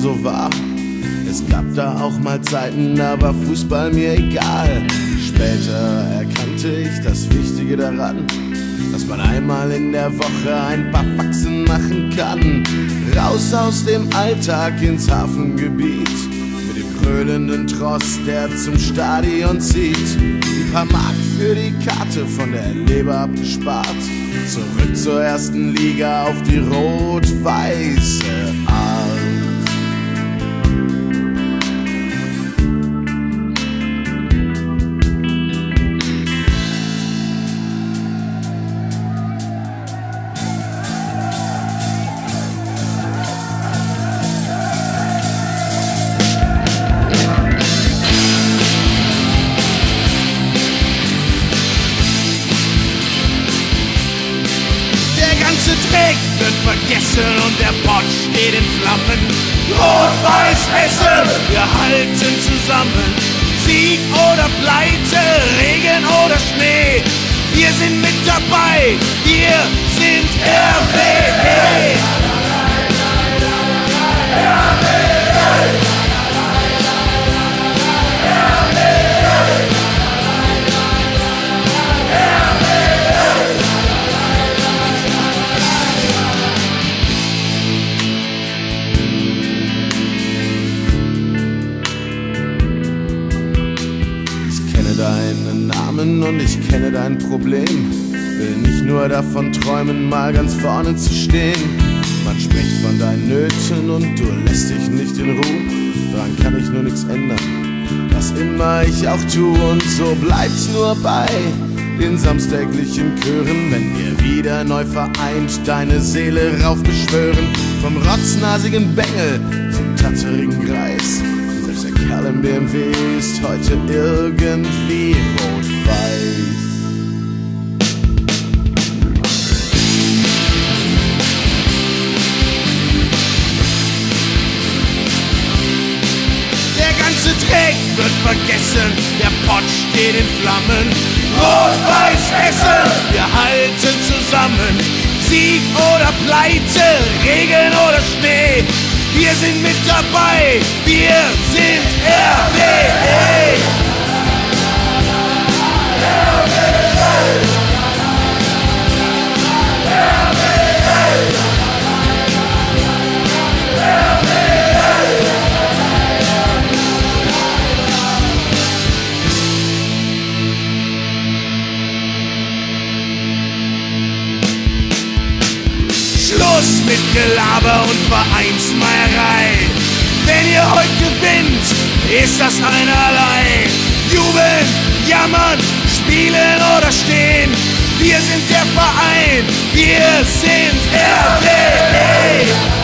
so wahr. Es gab da auch mal Zeiten, da war Fußball mir egal. Später erkannte ich das Wichtige daran, dass man einmal in der Woche ein paar Faxen machen kann. Raus aus dem Alltag ins Hafengebiet mit dem krölenden Tross, der zum Stadion zieht. Ein paar Mark für die Karte von der Leber abgespart. Zurück zur ersten Liga auf die rot-weiße vergessen und der Pott steht in Flammen. Rot-Weiß Hessen, wir halten zusammen. Sieg oder Pleite, Regen oder Schnee. Wir sind mit dabei, wir sind RWE. Namen und ich kenne dein Problem. Will nicht nur davon träumen, mal ganz vorne zu stehen. Man spricht von deinen Nöten und du lässt dich nicht in Ruhe. Daran kann ich nur nichts ändern. Was immer ich auch tue und so bleibt's nur bei den samstäglichen Chören, wenn wir wieder neu vereint deine Seele raufbeschwören. Vom rotznasigen Bengel zum tatterigen Greis. Selbst der Kerl im BMW ist heute irgendwie Dreck wird vergessen, der Pott steht in Flammen. Rot-Weiß Hessen, wir halten zusammen. Sieg oder Pleite, Regen oder Schnee. Schluss mit Gelaber und Vereinsmeierei. Wenn ihr heute gewinnt, ist das einerlei. Jubeln, jammern, spielen oder stehen. Wir sind der Verein, wir sind RWE.